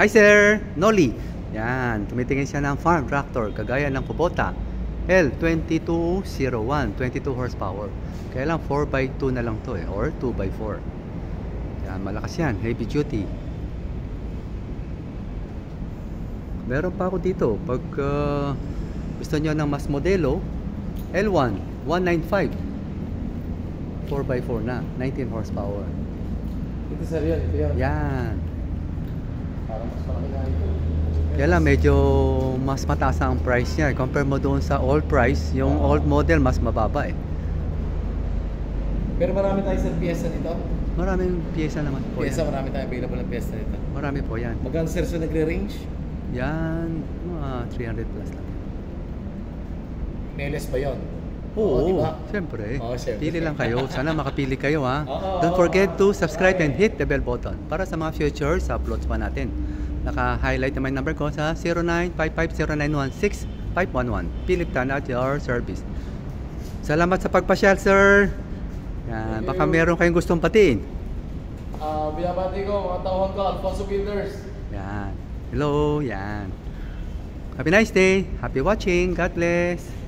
Hi sir, Noli. Yan, tumitingin siya ng farm tractor kagaya ng Kubota. L2201, 22 horsepower. Kaya lang 4x2 na lang to eh, or 2x4. Yan, malakas yan, heavy duty. Meron pa ako dito, pag uh, gusto nyo ng mas modelo, L1, 195. 4x4 na, 19 horsepower. Ito sir yun, ito yun. Yan. Parang mas malaki nga ito. Kaya lang medyo mas mataas ang price niya. Compare mo doon sa old price, yung old model mas mababa eh. Pero marami tayo sir piyesa nito. Maraming pyesa naman po Piyesa, yan. marami tayo available na piyesa nito. Marami po yan. Magkano sir sa nagre-range? Yan, mga 300 plus lang. Nails ba yun? Oo, di ba? siyempre. Oo, siyempre. Pili lang kayo. Sana makapili kayo ha. Oo, Don't oo, forget oo. to subscribe and hit the bell button para sa mga future sa uploads pa natin. Naka-highlight naman yung number ko sa 09550916-511. Philip Tan at your service. Salamat sa pagpasyal, sir. Yan, baka meron kayong gustong patiin. Ah, binabati ko mga tauhan ko, Alfonso Builders. Yan. Hello, yan. Have a nice day. Happy watching. God bless.